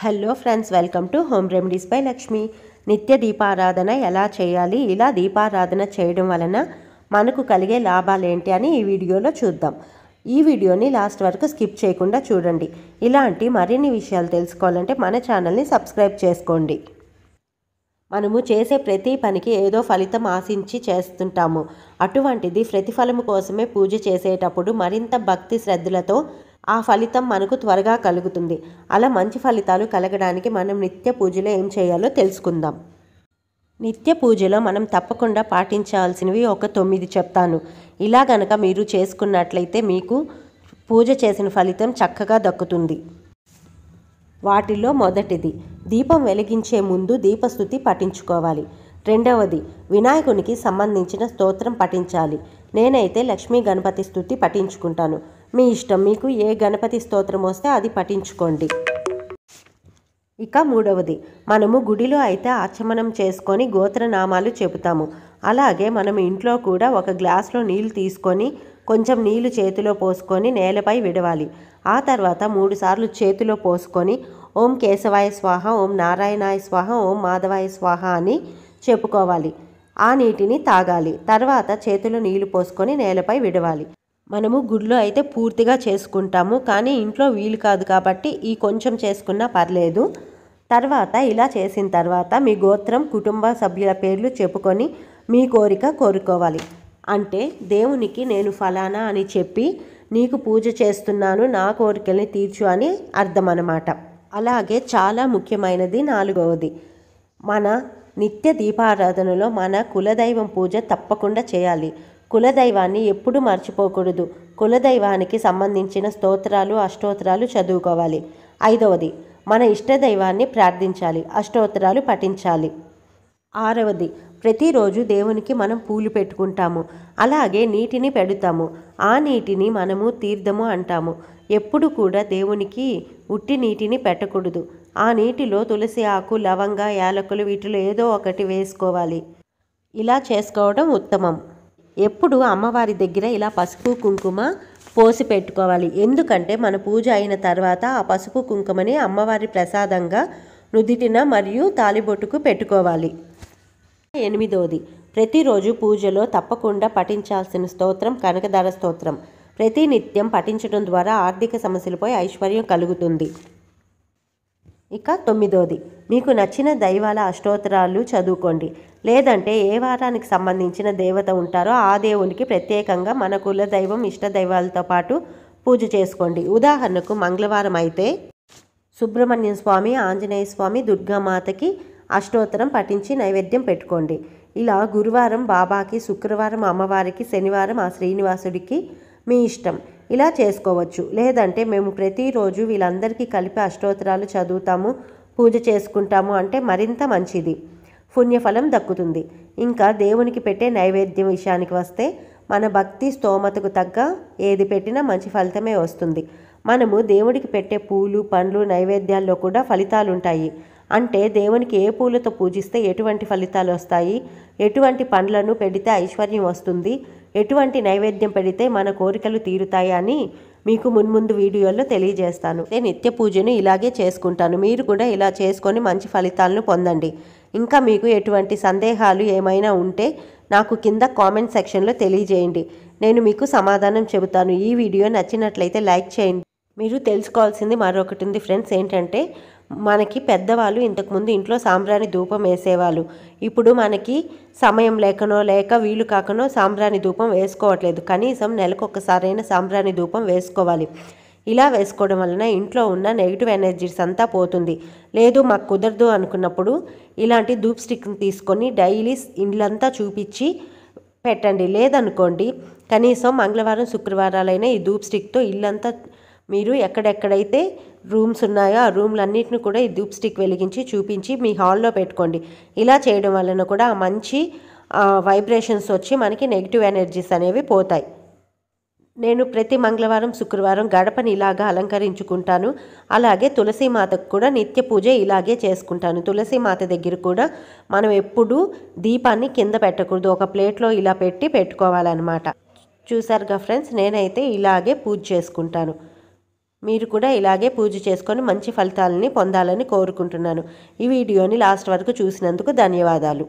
Hello friends welcome to home remedies by Lakshmi. నిత్య దీపారాధన ఎలా చేయాలి? ఇలా దీపారాధన చేయడం వలన మనకు కలిగే లాభాలు ఏంటి అని ఈ వీడియోలో చూద్దాం. ఈ వీడియోని లాస్ట్ వరకు స్కిప్ చేయకుండా చూడండి. ఇలాంటి మరిన్ని విషయాలు తెలుసుకోవాలంటే మన ఛానల్ని సబ్స్క్రైబ్ చేసుకోండి. మనము చేసే ప్రతి పనికి ఏదో ఫలితం ఆశించి చేస్తుంటాము. అటువంటిది ప్రతిఫలము కోసమే పూజ చేసేటప్పుడు మరింత భక్తి శ్రద్ధలతో ఆ ఫలితం మనకు త్వరగా కలుగుతుంది. అలా మంచి ఫలితాలు కలగడానికి మనం నిత్య పూజలో ఏం చేయాలో తెలుసుకుందాం. నిత్య పూజలో మనం తప్పకుండా పాటించాల్సినవి ఒక తొమ్మిది చెప్తాను. ఇలా గనక మీరు చేసుకున్నట్లయితే మీకు పూజ చేసిన ఫలితం చక్కగా దక్కుతుంది. వాటిలో మొదటిది దీపం వెలిగించే ముందు దీపస్థుతి పఠించుకోవాలి. రెండవది వినాయకునికి సంబంధించిన స్తోత్రం పఠించాలి. నేనైతే లక్ష్మీ గణపతి స్థుతి పఠించుకుంటాను. మీ ఇష్టం. మీకు ఏ గణపతి స్తోత్రం వస్తే అది పఠించుకోండి. ఇక మూడవది మనము గుడిలో అయితే ఆచమనం చేసుకొని గోత్రనామాలు చెబుతాము. అలాగే మనం ఇంట్లో కూడా ఒక గ్లాస్లో నీళ్ళు తీసుకొని కొంచెం నీళ్ళు చేతిలో పోసుకొని నేలపై విడవాలి. ఆ తర్వాత మూడుసార్లు చేతిలో పోసుకొని ఓం కేశవాయ స్వాహ ఓం నారాయణాయ స్వాహ ఓం మాధవాయ స్వాహ అని చెప్పుకోవాలి. ఆ నీటిని తాగాలి. తర్వాత చేతిలో నీళ్ళు పోసుకొని నేలపై విడవాలి. మనము గుడిలో అయితే పూర్తిగా చేసుకుంటాము కానీ ఇంట్లో వీలు కాదు కాబట్టి ఈ కొంచెం చేసుకున్నా పర్లేదు. తర్వాత ఇలా చేసిన తర్వాత మీ గోత్రం కుటుంబ సభ్యుల పేర్లు చెప్పుకొని మీ కోరిక కోరుకోవాలి. అంటే దేవునికి నేను ఫలానా అని చెప్పి నీకు పూజ చేస్తున్నాను నా కోరికల్ని తీర్చు అని అర్థం అన్నమాట. అలాగే చాలా ముఖ్యమైనది నాలుగవది. మన నిత్య దీపారాధనలో మన కులదైవం పూజ తప్పకుండా చేయాలి. కులదైవాన్ని ఎప్పుడు మర్చిపోకూడదు. కులదైవానికి సంబంధించిన స్తోత్రాలు అష్టోత్తరాలు చదువుకోవాలి. ఐదవది మన ఇష్టదైవాన్ని ప్రార్థించాలి అష్టోత్తరాలు పఠించాలి. ఆరవది ప్రతిరోజు దేవునికి మనం పూలు పెట్టుకుంటాము అలాగే నీటిని పెడతాము. ఆ నీటిని మనము తీర్థము అంటాము. ఎప్పుడు కూడా దేవునికి ఉట్టి నీటిని పెట్టకూడదు. ఆ నీటిలో తులసి ఆకు లవంగ యాలకులు వీటిలో ఏదో ఒకటి వేసుకోవాలి. ఇలా చేసుకోవడం ఉత్తమం. ఎప్పుడు అమ్మవారి దగ్గర ఇలా పసుపు కుంకుమ పోసి పెట్టుకోవాలి. ఎందుకంటే మన పూజ అయిన తర్వాత ఆ పసుపు కుంకుమని అమ్మవారి ప్రసాదంగా నుదిటిన మరియు తాలిబొట్టుకు పెట్టుకోవాలి. ఎనిమిదవది ప్రతిరోజు పూజలో తప్పకుండా పఠించాల్సిన స్తోత్రం కనకదార స్తోత్రం. ప్రతి నిత్యం పఠించడం ద్వారా ఆర్థిక సమస్యలపై ఐశ్వర్యం కలుగుతుంది. ఇక తొమ్మిదోది. మీకు నచ్చిన దైవాల అష్టోత్తరాలు చదువుకోండి. లేదంటే ఏ వారానికి సంబంధించిన దేవత ఉంటారో ఆ దేవునికి ప్రత్యేకంగా మన కుల దైవం ఇష్ట దైవాలతో పాటు పూజ చేసుకోండి. ఉదాహరణకు మంగళవారం అయితే సుబ్రహ్మణ్యం స్వామి ఆంజనేయ స్వామి దుర్గామాతకి అష్టోత్తరం పఠించి నైవేద్యం పెట్టుకోండి. ఇలా గురువారం బాబాకి శుక్రవారం అమ్మవారికి శనివారం ఆ శ్రీనివాసుడికి మీ ఇష్టం. ఇలా చేసుకోవచ్చు. లేదంటే మేము ప్రతిరోజు వీళ్ళందరికీ కలిపి అష్టోత్తరాలు చదువుతాము పూజ చేసుకుంటాము అంటే మరింత మంచిది. పుణ్యఫలం దక్కుతుంది. ఇంకా దేవునికి పెట్టే నైవేద్యం విషయానికి వస్తే మన భక్తి స్తోమతకు తగ్గ ఏది పెట్టినా మంచి ఫలితమే వస్తుంది. మనము దేవుడికి పెట్టే పూలు పండ్లు నైవేద్యాల్లో కూడా ఫలితాలు ఉంటాయి అంటే దేవునికి ఏ పూలతో పూజిస్తే ఎటువంటి ఫలితాలు వస్తాయి? ఎటువంటి పండ్లను పెడితే ఐశ్వర్యం వస్తుంది? ఎటువంటి నైవేద్యం పెడితే మన కోరికలు తీరుతాయా అని మీకు మున్ముందు వీడియోల్లో తెలియజేస్తాను. నేను నిత్య పూజను ఇలాగే చేసుకుంటాను. మీరు కూడా ఇలా చేసుకొని మంచి ఫలితాలను పొందండి. ఇంకా మీకు ఎటువంటి సందేహాలు ఏమైనా ఉంటే నాకు కింద కామెంట్ సెక్షన్లో తెలియజేయండి. నేను మీకు సమాధానం చెబుతాను. ఈ వీడియో నచ్చినట్లయితే లైక్ చేయండి. మీరు తెలుసుకోవాల్సింది మరొకటి ఉంది. ఫ్రెండ్స్ ఏంటంటే మనకి పెద్దవాళ్ళు ఇంతకుముందు ఇంట్లో సాంబ్రాణి ధూపం వేసేవాళ్ళు. ఇప్పుడు మనకి సమయం లేకనో లేక వీలు కాకనో సాంబ్రాణి ధూపం వేసుకోవట్లేదు. కనీసం నెలకు ఒకసారైనా సాంబ్రాణి ధూపం వేసుకోవాలి. ఇలా వేసుకోవడం వలన ఇంట్లో ఉన్న నెగిటివ్ ఎనర్జీస్ అంతా పోతుంది. లేదు మాకు కుదరదు అనుకున్నప్పుడు ఇలాంటి ధూప్ స్టిక్ని తీసుకొని డైలీ ఇండ్లంతా చూపించి పెట్టండి. లేదనుకోండి కనీసం మంగళవారం శుక్రవారాలైనా ఈ ధూప్ స్టిక్తో ఇల్లంతా మీరు ఎక్కడెక్కడైతే రూమ్స్ ఉన్నాయో ఆ రూమ్లన్నింటిని కూడా ఈ ధూప్ స్టిక్ వెలిగించి చూపించి మీ హాల్లో పెట్టుకోండి. ఇలా చేయడం వలన కూడా మంచి వైబ్రేషన్స్ వచ్చి మనకి నెగిటివ్ ఎనర్జీస్ అనేవి పోతాయి. నేను ప్రతి మంగళవారం శుక్రవారం గడపని ఇలాగా అలంకరించుకుంటాను. అలాగే తులసి మాతకు కూడా నిత్య పూజ ఇలాగే చేసుకుంటాను. తులసి మాత దగ్గర కూడా మనం ఎప్పుడూ దీపాన్ని కింద పెట్టకూడదు. ఒక ప్లేట్లో ఇలా పెట్టి పెట్టుకోవాలన్నమాట. చూసారుగా ఫ్రెండ్స్? నేనైతే ఇలాగే పూజ చేసుకుంటాను. మీరు కూడా ఇలాగే పూజ చేసుకొని మంచి ఫలితాలని పొందాలని కోరుకుంటున్నాను. ఈ వీడియోని లాస్ట్ వరకు చూసినందుకు ధన్యవాదాలు.